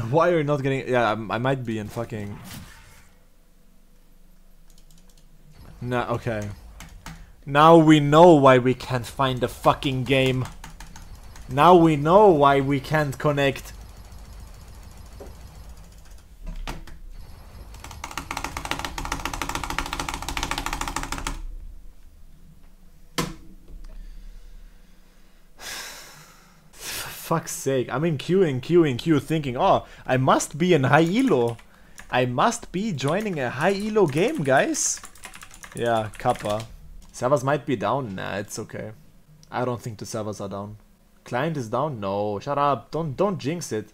Why are you not getting? Yeah, I, I might be in fucking. Nah, okay. Now we know why we can't find the fucking game. Now we know why we can't connect. Fuck's sake. I'm in queue in queue in queue thinking, oh, I must be in high elo. I must be joining a high elo game, guys. Yeah, Kappa. Servers might be down. Nah, it's okay. I don't think the servers are down. Client is down? No, shut up. Don't don't jinx it.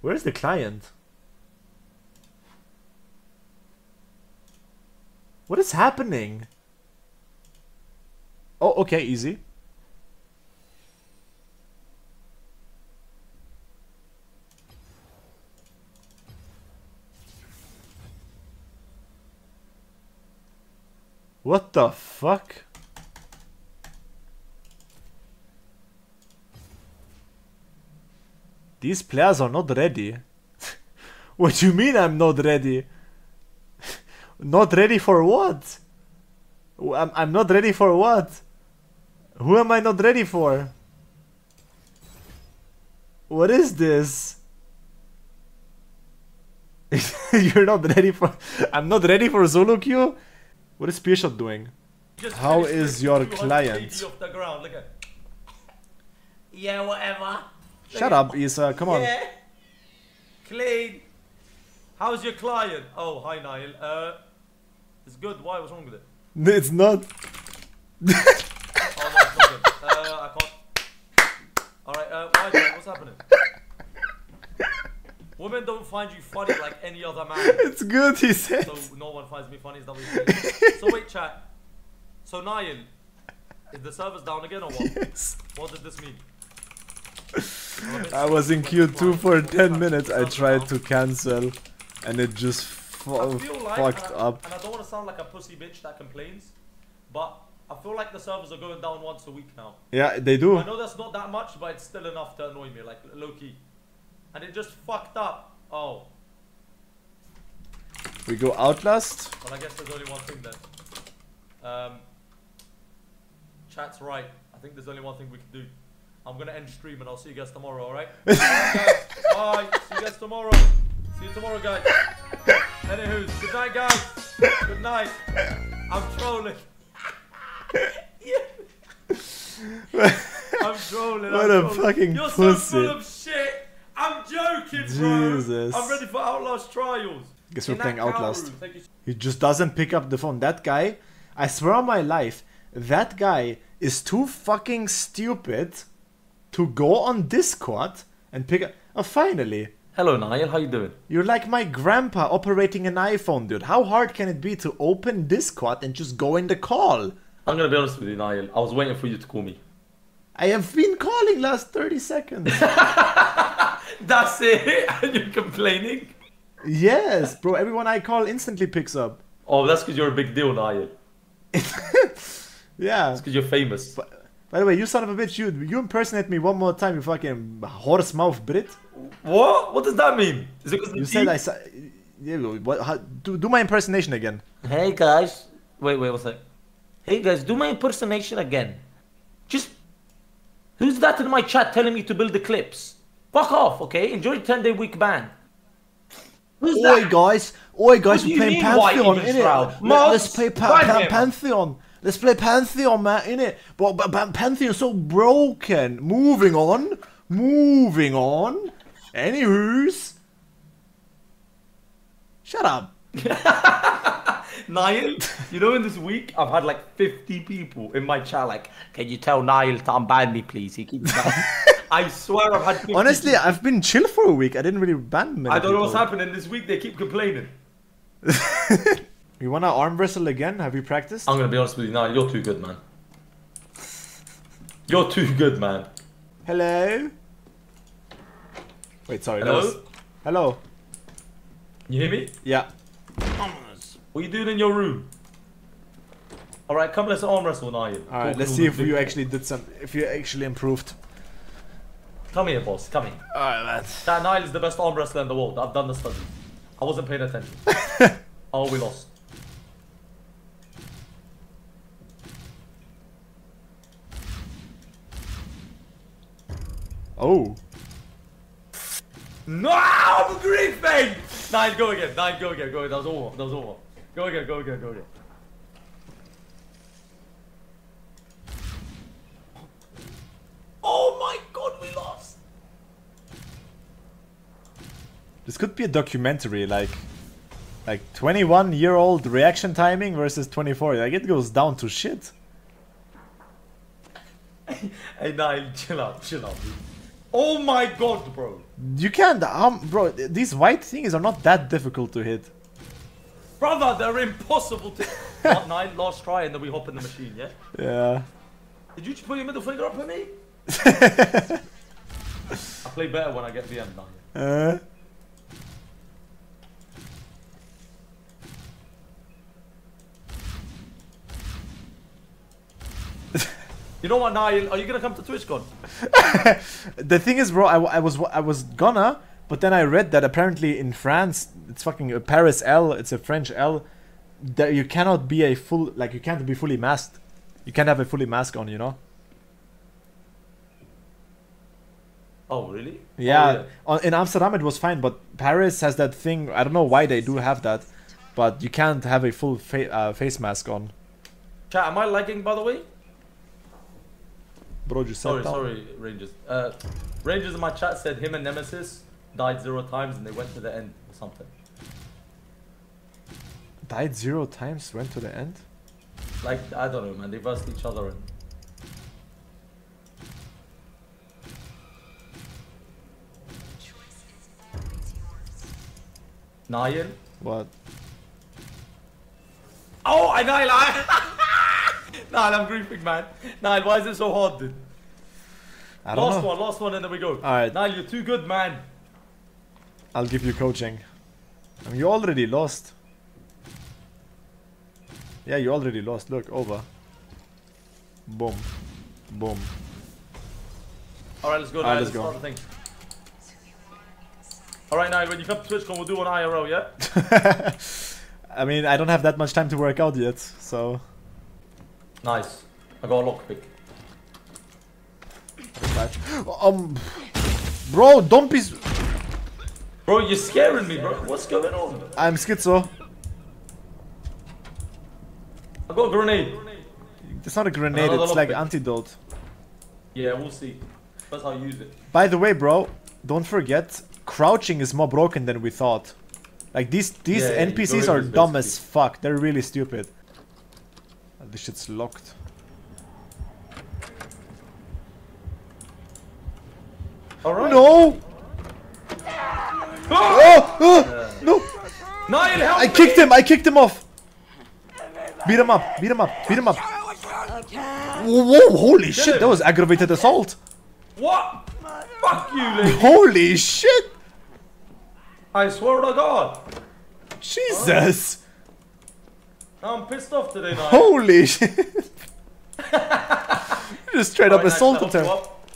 Where's the client? What is happening? Oh, okay, easy. What the fuck? These players are not ready. what do you mean I'm not ready? not ready for what? I'm, I'm not ready for what? Who am I not ready for? What is this? You're not ready for... I'm not ready for solo queue? What is Spearshot doing? Just How finished is it, your client? Off the ground. Look at. Yeah, whatever. Shut up, Isa. Come on. Yeah. Clean. How's your client? Oh, hi, Naayil. Uh, it's good. Why? What's wrong with it? It's not. Oh no, it's not good. Uh, I can't. All right. Uh, why? Naayil? What's happening? Women don't find you funny like any other man. It's good, he said. So no one finds me funny. Is that what you're so wait, chat. So Naayil, is the servers down again or what? Yes. What does this mean? I was in Q2 for 10 minutes. I tried to cancel and it just fu- like, fucked and I, up. And I don't want to sound like a pussy bitch that complains, but I feel like the servers are going down once a week now. Yeah, they do. I know that's not that much, but it's still enough to annoy me, like low key. And it just fucked up. Oh, We go Outlast. well, I guess there's only one thing then. Um, chat's right. I think there's only one thing we can do. I'm gonna end stream and I'll see you guys tomorrow, alright? Bye. See you guys tomorrow. See you tomorrow, guys. Anywho, good night, guys. Good night. I'm trolling. I'm trolling. What I'm a trolling. fucking You're pussy. so full of shit. I'm joking, bro. Jesus. I'm ready for Outlast Trials. Guess we're playing Outlast. room. Thank you He just doesn't pick up the phone. That guy, I swear on my life, that guy is too fucking stupid to go on Discord and pick up. Oh, finally. Hello, Naayil. How you doing? You're like my grandpa operating an iPhone, dude. How hard can it be to open Discord and just go in the call? I'm gonna be honest with you, Naayil. I was waiting for you to call me. I have been calling last 30 seconds. That's it. And you're complaining? yes, bro. Everyone I call instantly picks up. Oh, that's because you're a big deal, Naayil. Yeah. It's Because you're famous. But, By the way, you son of a bitch, you you impersonate me one more time, you fucking horse mouth Brit. What? What does that mean? Is it because You said I said. Yeah, what, how, do, do my impersonation again. Hey guys, wait, wait, what's that? Hey guys, do my impersonation again. Just who's that in my chat telling me to build the clips? Fuck off, okay? Enjoy 10 day week ban. Who's Oi, that? guys! Oi, guys, we're playing Pantheon, innit? Let, Mods, let's play pa- pa- Pantheon. Let's play Pantheon, man, innit? But, but, but Pantheon's so broken. Moving on. Moving on. Anywho's. Shut up. Naayil, you know, in this week, I've had like 50 people in my chat, like, Can you tell Naayil to unban me, please? He keeps I swear I've had 50 Honestly, people. I've been chill for a week. I didn't really ban many I don't know what's happening this week. They keep complaining. You wanna arm wrestle again? Have you practiced? I'm gonna be honest with you, now. you're too good, man. You're too good, man. Hello? Wait, sorry. that Hello? was- Hello? You hear me? Yeah. What are you doing in your room? Alright, come let's arm wrestle, Naayil. Alright, let's see if you actually did some. If you actually improved. Come here, boss. Come here. Alright, man. That Naayil is the best arm wrestler in the world. I've done the study. I wasn't paying attention. oh, we lost. Oh. No, I'm griefing! Nine, go again. Nine, go again. Go again. That was over. That was over. Go again. Go again. Go again. Oh my god, we lost! This could be a documentary, like, like 21 year old reaction timing versus 24. Like it goes down to shit. Hey, Naayil, chill out. Chill out, dude. Oh my god, bro. You can't, um, bro. These white things are not that difficult to hit. Brother, they're impossible to. Not Nine, last try, and then we hop in the machine, yeah? Yeah. Did you just put your middle finger up at me? I play better when I get VM now. Uh, You know what, Naayil? Are you gonna come to TwitchCon? the thing is, bro, I, I was I was gonna, but then I read that apparently in France, it's fucking a Paris L. It's a French L. That you cannot be a full like you can't be fully masked. You can't have a fully mask on, you know. Oh, really? Yeah, Oh, on- in Amsterdam it was fine, but Paris has that thing. I don't know why they do have that, but you can't have a full fa- uh, face mask on. Chat, am I lagging, by the way? Bro, just Sorry, sorry, Rangers. Uh, Rangers in my chat said him and Nemesis died zero times and they went to the end or something. Died zero times, went to the end. Like, I don't know, man. They versed each other and. Naayil? What? Oh, I Naayil! Naayil, I'm griefing, man. Naayil, why is it so hard, dude? I don't Last know. one, last one, and then we go. Alright. Naayil, you're too good, man. I'll give you coaching. I mean, you already lost. Yeah, you already lost. Look, over. Boom. Boom. Alright, let's go, Naayil. let's Let's, go. start the thing. Alright, Naayil, when you come to TwitchCon, we'll do an IRL, yeah? I mean, I don't have that much time to work out yet, so. Nice. I got a lockpick. Um. Bro, don't be. Bro, you're scaring me, bro. What's going on? I'm schizo. I got a grenade. It's not a grenade, Another it's like lockpick. antidote. Yeah, we'll see. That's how you use it. By the way, bro, don't forget, crouching is more broken than we thought. Like these these yeah, NPCs are dumb as fuck. They're really stupid. This shit's locked. Alright. No! Ah! Oh, oh, no! Naayil, help I me! kicked him! I kicked him off! Beat him up! Beat him up! Beat him up! Whoa! whoa, Holy shit! That was aggravated assault! What? Fuck you, lady. Holy shit! I swear to God. Jesus! I'm pissed off today, Naayil. Holy shit! Just straight up assaulted him. her. you up.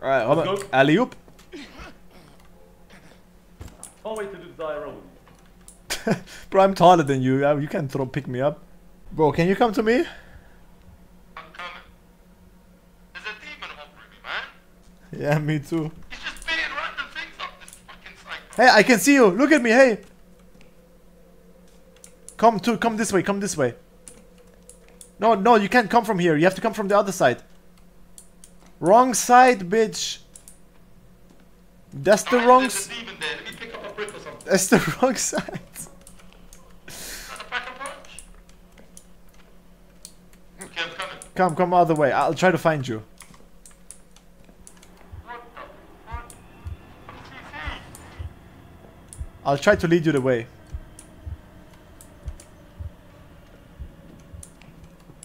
Alright, hold Let's on. go. Alley oop. Can't wait to do the IRL with. Bro, I'm taller than you. You can throw pick me up. Bro, can you come to me? I'm coming. There's a demon hovering me, man. Yeah, me too. He's just spitting random things up this fucking site. Hey, I can see you. Look at me. Hey. Come to come this way. Come this way. No, no, you can't come from here. You have to come from the other side. Wrong side, bitch. That's the Alright, wrong. There's s- a demon there. Let me pick up a brick or something. That's the wrong side. Is that a pack a punch? Okay. Come, come other way. I'll try to find you. What the fuck? I'm CC. I'll try to lead you the way.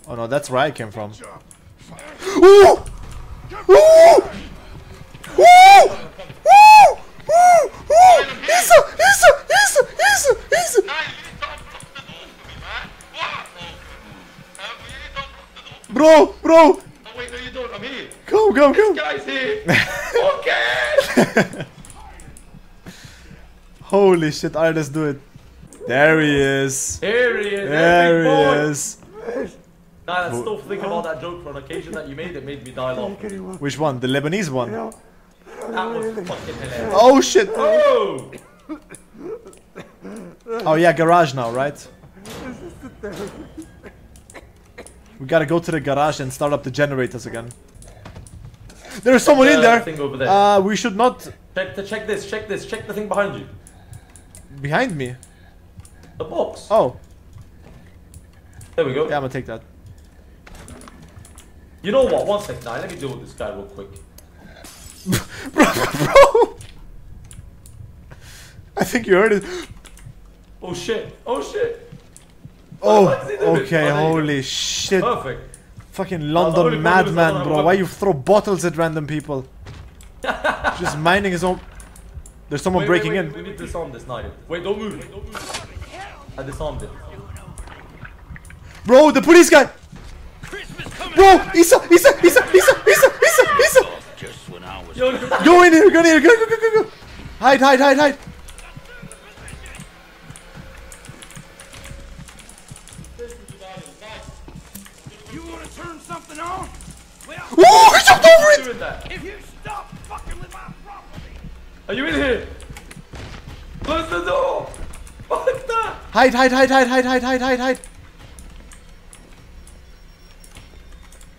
Oh no, that's where I came from. Ooh! Ooh! Ooh! Ooh! Ooh! Ooh! Isso! Isso! Isso! Isso! Isso! Bro! Bro! Oh wait, no you don't, I'm here! Go, go, go! This guy's here! okay! Holy shit, alright, let's do it. There he is! There he is! There he is! Nah, I still think about that joke for an occasion that you made. It made me die laughing. Which one? The Lebanese one? That was fucking hilarious. Oh shit! Oh! Oh yeah, garage now, right? We gotta go to the garage and start up the generators again. There's someone in Uh, there! Thing over there. Uh, we should not... check the check this. Check this. Check the thing behind you. Behind me. The box. Oh, There we go. yeah, I'm gonna take that. You know what? One second. Now let me deal with this guy real quick. Bro! bro. I think you heard it. Oh shit. Oh shit. Oh, what's he doing? okay, there you go. holy shit. Perfect. Fucking London problem is I don't madman, bro. Why you throw bottles at random people? Just minding his own... There's someone Wait, breaking wait, in. wait, We need to disarm this knife. Wait, don't move. Wait, don't move. I disarmed it. Bro, the police guy! Bro, Isa, Isa, Isa, Isa, Isa, Isa, Isa! Just when I was Yo, Go in here, go in here, go, go, go, go, go! Hide, hide, hide, hide! You wanna turn something on? Well, Woo, he jumped over it! that. if you stop fucking with my property. Are you in here? Close the door. Fuck that. Hide, hide, hide, hide, hide, hide, hide, hide, hide!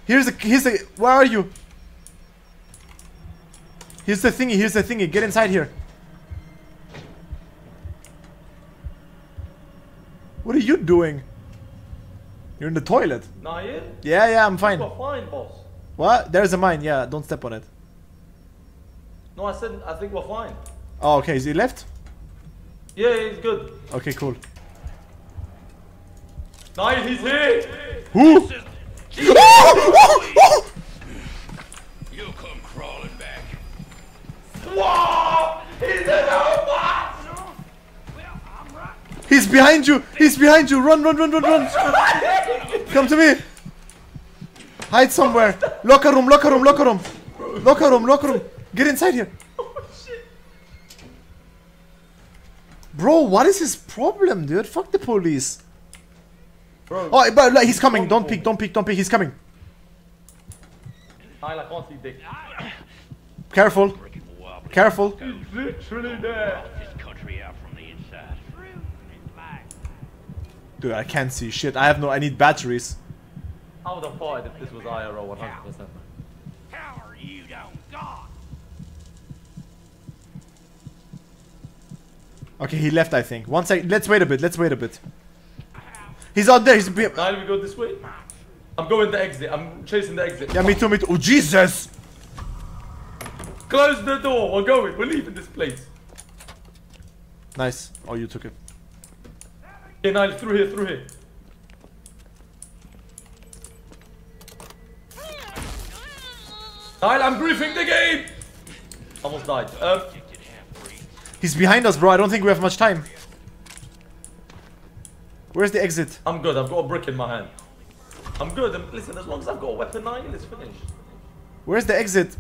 Here's the, here's the, where are you? Here's the thingy, here's the thingy, get inside here. What are you doing? You're in the toilet. Nah, yeah. Yeah, yeah, I'm fine. We're fine, boss. What? There's a mine, yeah, don't step on it. No, I said I think we're fine. Oh, okay, is he left? Yeah, he's good. Okay, cool. Nah, he's here. Who? You'll come crawling back. Whoa! He's in the box. No? Well, I'm right. He's behind you! He's behind you! Run, run, run, run, run! Come to me! Hide somewhere! Locker room, locker room, locker room! Locker room, locker room! Get inside here! Bro, what is his problem, dude? Fuck the police! Bro, Oh, but like, he's coming! Don't peek, don't peek, don't peek, he's coming! I like can't see dick. Careful, careful! He's literally there. This country out from the inside. Dude, I can't see shit. I have no. I need batteries. I would have thought if this was IRL 100%. How are you down God? Okay, he left, I think. One sec. Let's wait a bit. Let's wait a bit. He's out there. He's. Be- Now me go this way. I'm going the exit. I'm chasing the exit. yeah, me too. Me too. Oh Jesus! Close the door. We're going. We're leaving this place. Nice. Oh, you took it. Okay, Naayil, through here, through here. Naayil, I'm griefing the game! Almost died. Um, He's behind us, bro. I don't think we have much time. Where's the exit? I'm good. I've got a brick in my hand. I'm good. Um, listen, as long as I've got a weapon, Naayil, it's finished. Where's the exit?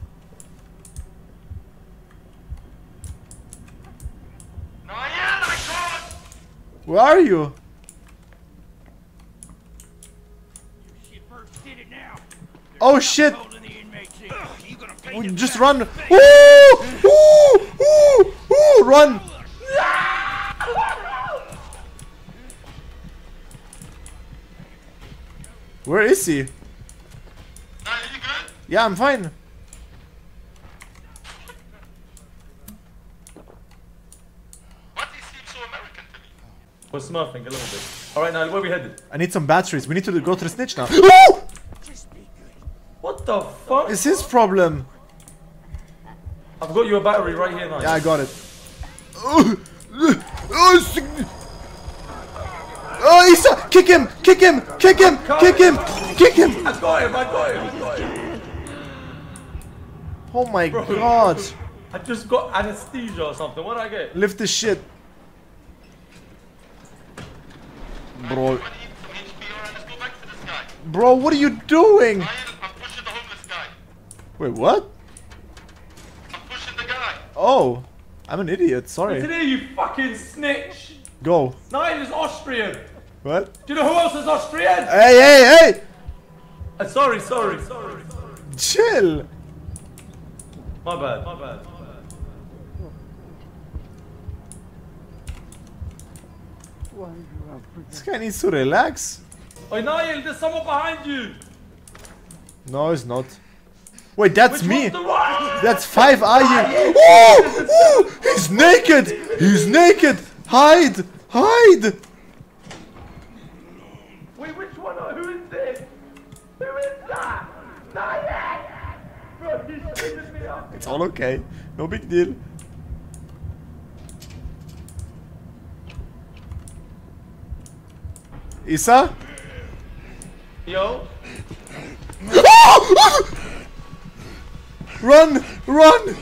No, I call. Where are you? Shit did it now. Oh shit! Holding the inmates in. You gonna pay We just run! Ooh! Ooh! Ooh! Ooh! Run! Where is he? Naayil, you good? Yeah, I'm fine. Why do you so American to me? We're smurfing a little bit. Alright, now where we headed? I need some batteries. We need to go to the snitch now. What the fuck? It's his problem. I've got you a battery right here, Naayil. Yeah, I got it. Oh, oh, s- oh, Isa! Kick him! Kick him! Kick him! Kick him! Kick him! I got him, I got him, I got him. Oh my god! I just got anesthesia or something. What did I get? Lift this shit. Bro, I need some HP, alright, let's go back to this guy. bro, what are you doing? I'm pushing the homeless guy. Wait, what? I'm pushing the guy. Oh, I'm an idiot. Listen Sorry. here, you fucking snitch. Go. Naayil is Austrian. What? Do you know who else is Austrian? Hey, hey, hey! Uh, sorry, sorry, sorry. Chill. My bad, my bad. This guy needs to relax. Oi, Naayil, there's someone behind you. No, it's not. Wait, that's Which me. one's the one? That's five are you? Oh, oh, he's naked. He's naked. Hide, hide. Wait, which Who is this? Who is that? Bro, he's shooting me up. It's all okay. No big deal. Isa? Yo, Run! Run!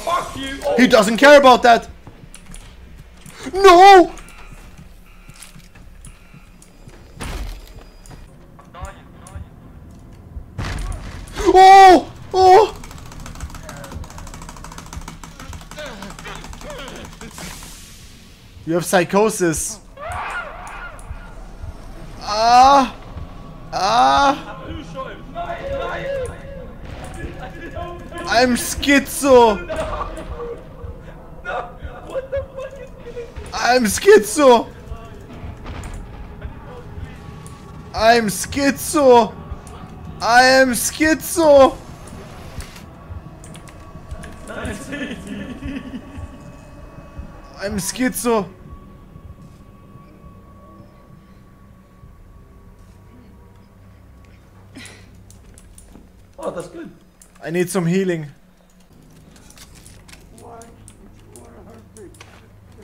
fuck you. He doesn't care about that. No! Oh! Oh! You have psychosis. Ah! Ah! I'm schizo! I'm schizo! I'm schizo! I am schizo! I'm schizo! Oh, that's good. I need some healing.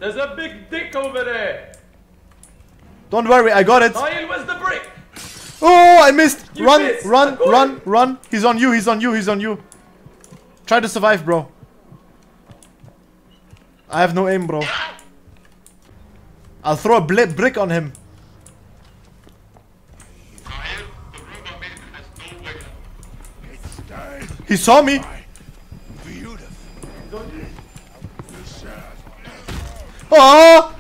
There's a big dick over there. Don't worry, I got it! Naayil, where's the brick? Oh, I missed! You run, missed. run, run, run! He's on you, he's on you, he's on you. Try to survive, bro. I have no aim, bro. I'll throw a bli- brick on him. Naayil, the robot man has no weapon. He saw me! Oh!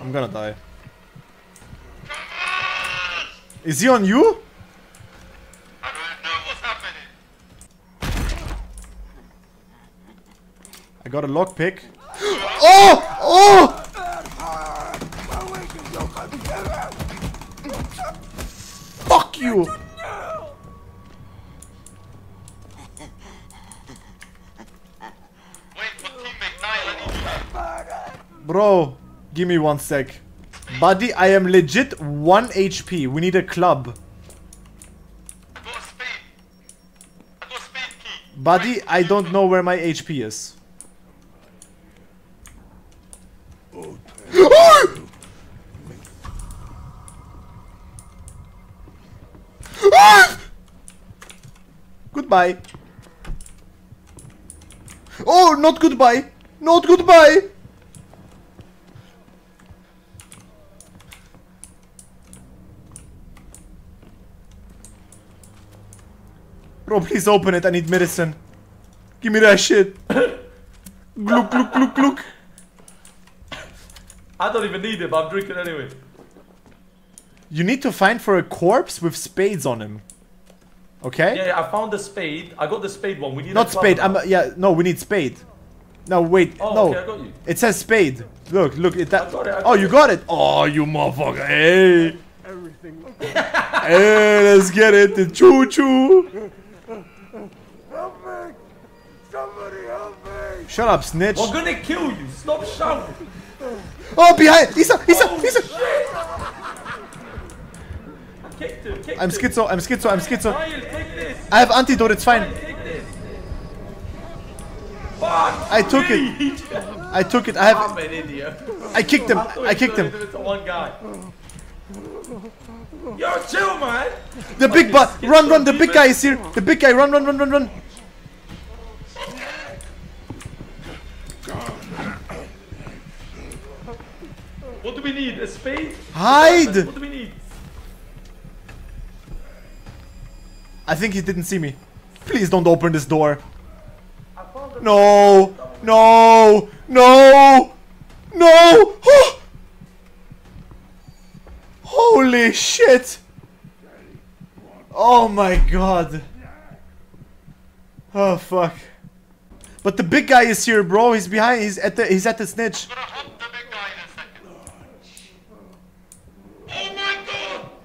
I'm gonna die. Is he on you? I don't know what's happening. I got a lockpick. Oh! Oh! You! Bro, give me one sec. Buddy, I am legit 1 HP. We need a club. Buddy, I don't know where my HP is. Goodbye. Oh, not goodbye. Not goodbye. Bro, please open it. I need medicine. Give me that shit. Glook, glook, glook, glook. I don't even need it, but I'm drinking anyway. You need to find for a corpse with spades on him. Okay? Yeah, yeah, I found the spade. I got the spade one. We need Not a spade. I'm, uh, yeah, no, we need spade. No, wait. Oh, no. okay, I got you. It says spade. Look, look. It, that, I got it, I oh, you it. got it. Oh, you motherfucker. Hey. Everything. hey, let's get it. The choo choo. Help me! Somebody help me! Shut up, snitch. We're gonna kill you. Stop shouting. Oh, behind. Isa, Isa, Oh, Isa. Kicked him. Kicked I'm him. schizo. I'm schizo. I'm schizo. Naayil, take this. I have antidote. It's fine. Take this. Fuck. I took it. I took it. I have. I'm an idiot. I kicked him. thought I kicked him. do it to one guy. Yo, chill, man. The big butt. Run, run. The big guy is here. The big guy. Run, run, run, run, run. What do we need? A spade? Hide! What do we need? I think he didn't see me. Please don't open this door. No! No! No! No! Holy shit! Oh my god. Oh fuck. But the big guy is here, bro. He's behind. He's at the. He's at the snitch. Oh!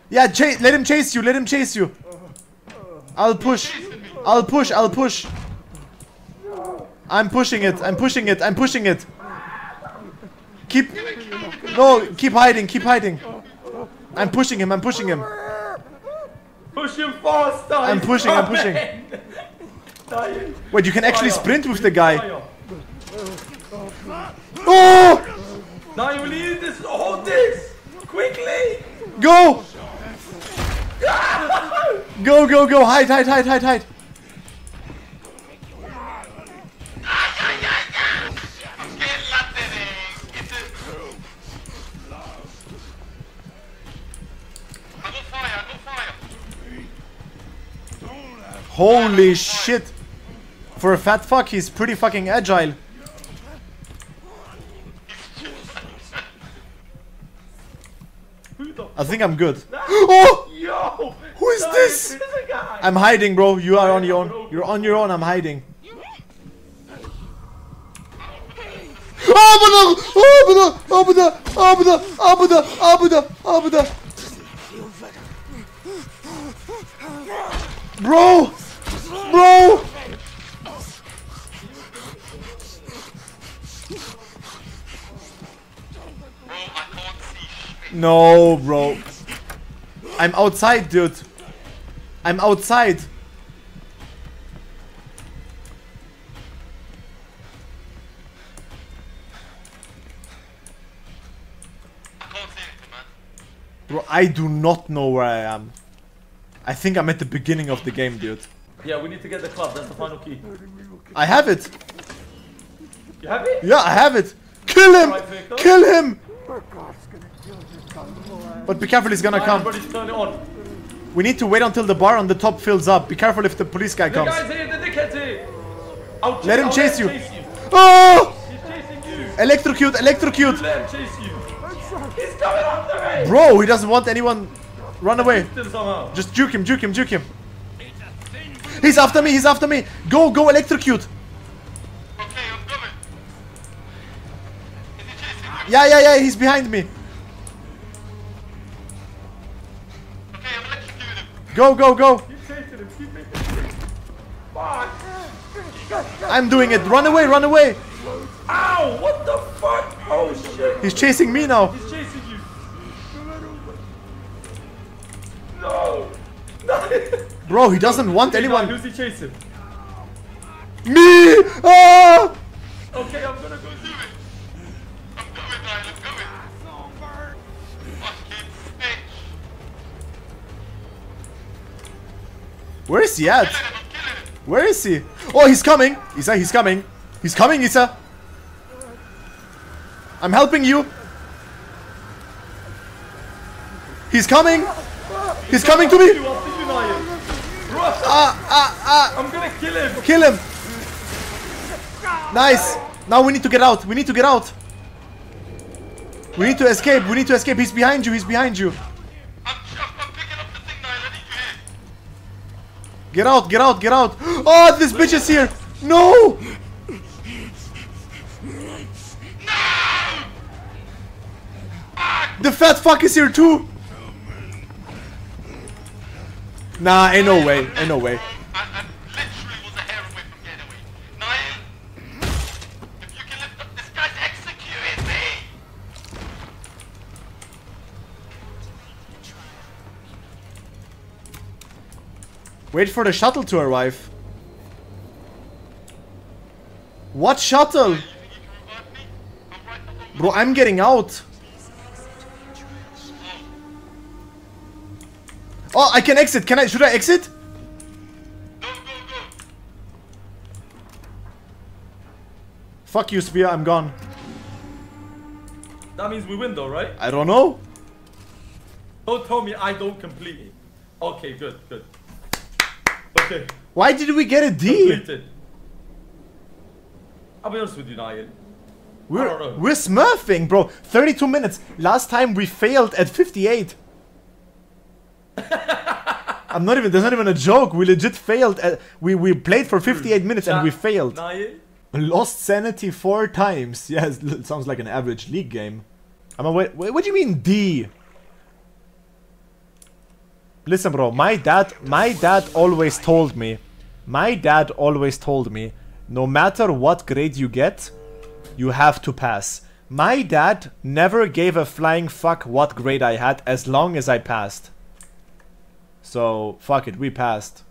Yeah, cha- let him chase you. Let him chase you. I'll push. I'll push. I'll push. I'm pushing it. I'm pushing it. I'm pushing it. Keep. No, keep hiding. Keep hiding. I'm pushing him. I'm pushing him. Push him faster! I'm pushing, I'm pushing. Wait, you can actually sprint with the guy. Oh! Now you need this. Hold this quickly. Go! Go, go, go. Hide, hide, hide, hide, hide. Holy shit. For a fat fuck, he's pretty fucking agile. I think I'm good. Oh! Yo! Who is this? A guy. I'm hiding, bro. You are on your own. You're on your own. I'm hiding. Abada! Abada! Abada! Abada! Abada! Abada! Abada! Bro! Bro! Bro, I can't see shit. No, bro. I'm outside, dude. I'm outside. I can't see anything, man. Bro, I do not know where I am. I think I'm at the beginning of the game, dude. Yeah, we need to get the club. That's the final key. I have it. You have it? Yeah, I have it. Kill him! Right, Kill him! But be careful, he's gonna come. Everybody's turn it on. We need to wait until the bar on the top fills up. Be careful if the police guy The comes. guy's here. The. I'll Let him I'll chase you. Chase you. Oh! He's chasing you. Electrocute, electrocute! Let him chase you. He's coming after me. Bro, he doesn't want anyone. Run away. Just juke him, juke him, juke him. He's after me, he's after me. Go, go, electrocute. Okay, I'm coming. Is he chasing you? Yeah, yeah, yeah, he's behind me. Go, go, go. Keep chasing him. Keep chasing him. I'm doing it. Run away, run away. Ow! What the fuck? Oh shit. He's chasing me now. He's chasing you. No. No. Bro, he doesn't want anyone. Who's he chasing? Me! Ah! Where is he at? Killing him, I'm killing him. Where is he? Oh, he's coming. Isa, he's coming. He's coming, Isa. I'm helping you. He's coming. He's coming to me. after you, Ryan. Run. Ah, ah, ah. I'm gonna kill him. Kill him. Nice. Now we need to get out. We need to get out. We need to escape. We need to escape. He's behind you. He's behind you. Get out. Get out. Get out. Oh, this bitch is here. No. The fat fuck is here too. Nah, ain't no way. Ain't no way. Wait for the shuttle to arrive. What shuttle? You think you can revive me? I'm right along. Bro, I'm getting out. Oh, I can exit. Can I? Should I exit? Go, go, go. Fuck you, Sphere, I'm gone. That means we win though, right? I don't know. Don't tell me I don't complete it. Okay, good, good. Okay, Why did we get a D? completed. I'll be honest with you, Naayil. We're, we're smurfing, bro. 32 minutes. Last time we failed at 58. I'm not even, there's not even a joke. We legit failed. At, we, we played for 58 minutes and we failed. Naayil, Lost sanity four times. Yes, sounds like an average league game. I'm a, wait, wait, what do you mean D? Listen, bro. My dad, my dad always told me, my dad always told me, no matter what grade you get, you have to pass. My dad never gave a flying fuck what grade I had as long as I passed. So fuck it, we passed.